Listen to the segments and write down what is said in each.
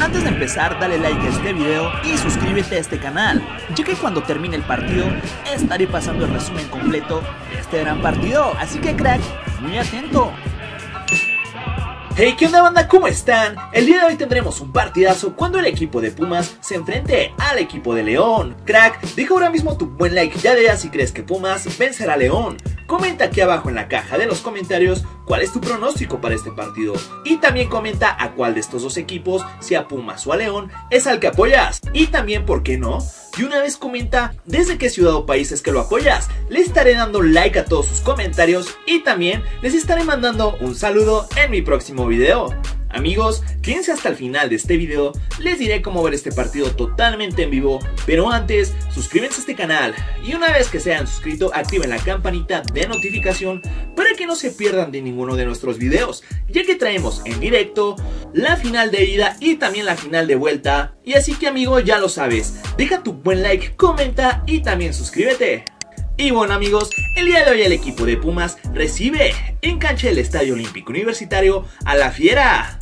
Antes de empezar, dale like a este video y suscríbete a este canal, ya que cuando termine el partido estaré pasando el resumen completo de este gran partido, así que crack, muy atento. Hey, ¿qué onda banda? ¿Cómo están? El día de hoy tendremos un partidazo cuando el equipo de Pumas se enfrente al equipo de León. Crack, deja ahora mismo tu buen like ya de si crees que Pumas vencerá a León. Comenta aquí abajo en la caja de los comentarios cuál es tu pronóstico para este partido. Y también comenta a cuál de estos dos equipos, si a Pumas o a León, es al que apoyas. Y también, ¿por qué no? Y una vez comenta desde qué ciudad o país es que lo apoyas. Le estaré dando like a todos sus comentarios y también les estaré mandando un saludo en mi próximo video. Amigos, quédense hasta el final de este video, les diré cómo ver este partido totalmente en vivo, pero antes, suscríbanse a este canal. Y una vez que se hayan suscrito, activen la campanita de notificación para que no se pierdan de ninguno de nuestros videos, ya que traemos en directo la final de ida y también la final de vuelta, y así que amigo, ya lo sabes, deja tu buen like, comenta y también suscríbete. Y bueno amigos, el día de hoy el equipo de Pumas recibe en cancha del Estadio Olímpico Universitario a la Fiera.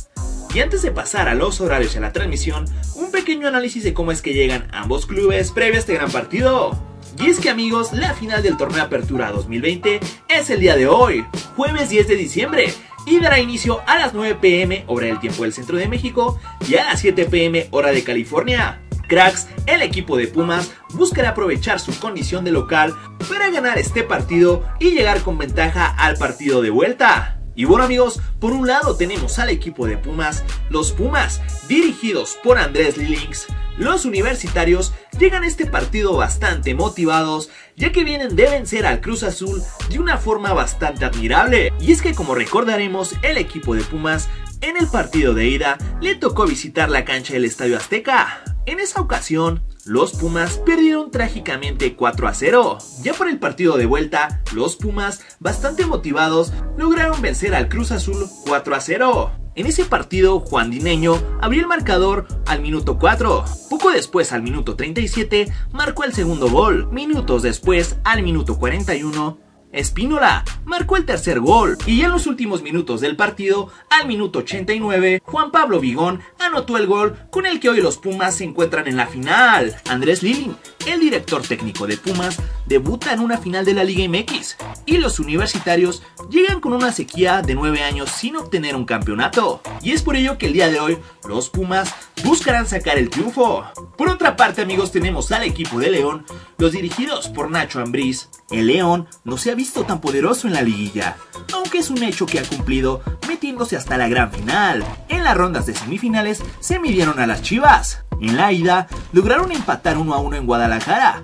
Y antes de pasar a los horarios y a la transmisión, un pequeño análisis de cómo es que llegan ambos clubes previo a este gran partido. Y es que amigos, la final del torneo Apertura 2020 es el día de hoy, jueves 10 de diciembre, y dará inicio a las 9 pm hora del tiempo del centro de México y a las 7 pm hora de California. Cracks, el equipo de Pumas buscará aprovechar su condición de local para ganar este partido y llegar con ventaja al partido de vuelta. Y bueno amigos, por un lado tenemos al equipo de Pumas, los Pumas, dirigidos por Andrés Lilings. Los universitarios llegan a este partido bastante motivados, ya que vienen de vencer al Cruz Azul de una forma bastante admirable. Y es que como recordaremos, el equipo de Pumas en el partido de ida le tocó visitar la cancha del Estadio Azteca. En esa ocasión, los Pumas perdieron trágicamente 4 a 0. Ya por el partido de vuelta, los Pumas, bastante motivados, lograron vencer al Cruz Azul 4 a 0. En ese partido, Juan Dineño abrió el marcador al minuto 4. Poco después, al minuto 37, marcó el segundo gol. Minutos después, al minuto 41, Espínola marcó el tercer gol y en los últimos minutos del partido, al minuto 89, Juan Pablo Vigón anotó el gol con el que hoy los Pumas se encuentran en la final. Andrés Lilling, el director técnico de Pumas, debuta en una final de la Liga MX y los universitarios llegan con una sequía de 9 años sin obtener un campeonato. Y es por ello que el día de hoy los Pumas buscarán sacar el triunfo. Por otra parte amigos tenemos al equipo de León, los dirigidos por Nacho Ambriz. El León no se ha visto tan poderoso en la liguilla, aunque es un hecho que ha cumplido metiéndose hasta la gran final. En las rondas de semifinales se midieron a las Chivas. En la ida lograron empatar 1 a 1 en Guadalajara,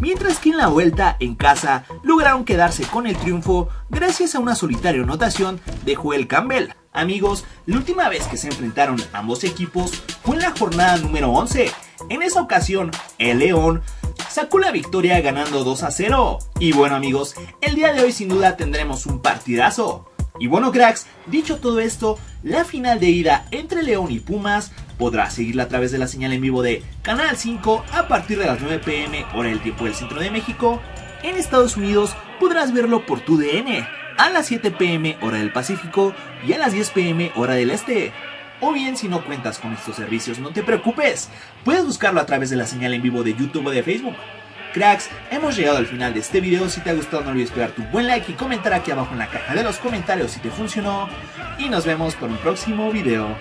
mientras que en la vuelta en casa lograron quedarse con el triunfo gracias a una solitaria anotación de Joel Campbell. Amigos, la última vez que se enfrentaron ambos equipos fue en la jornada número 11. En esa ocasión, el León sacó la victoria ganando 2 a 0. Y bueno amigos, el día de hoy sin duda tendremos un partidazo. Y bueno cracks, dicho todo esto, la final de ida entre León y Pumas podrá seguirla a través de la señal en vivo de Canal 5 a partir de las 9 pm hora del tiempo del centro de México. En Estados Unidos podrás verlo por tu DN a las 7 pm hora del Pacífico y a las 10 pm hora del Este. O bien si no cuentas con estos servicios, no te preocupes, puedes buscarlo a través de la señal en vivo de YouTube o de Facebook. Cracks, hemos llegado al final de este video, si te ha gustado no olvides pegar tu buen like y comentar aquí abajo en la caja de los comentarios si te funcionó. Y nos vemos por un próximo video.